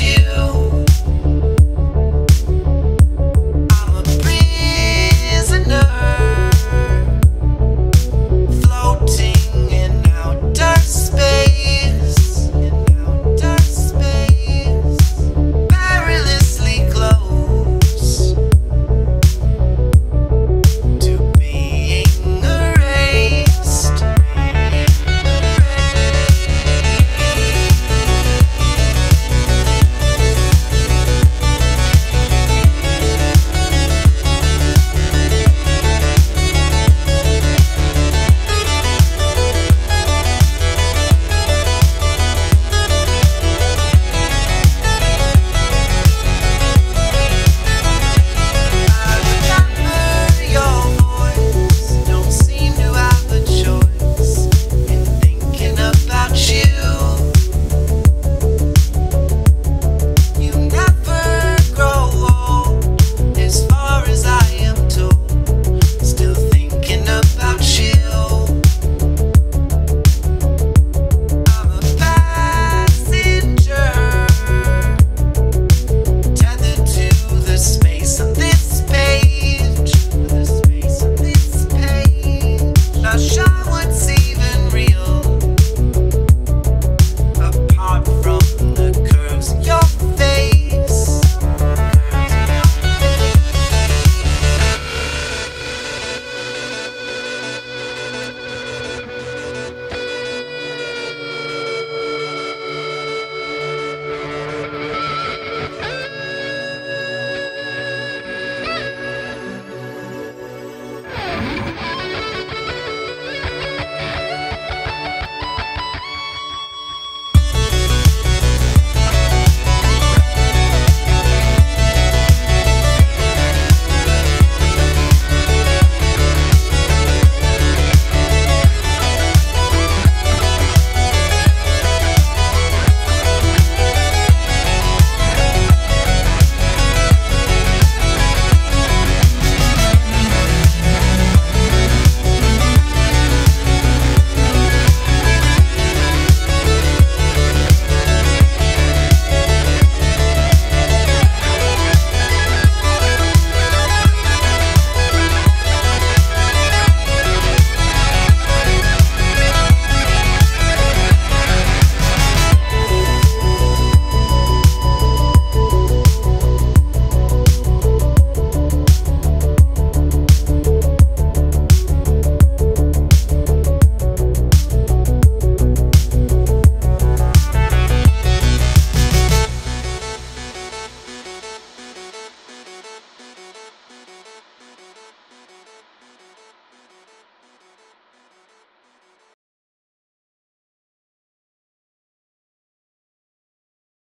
you.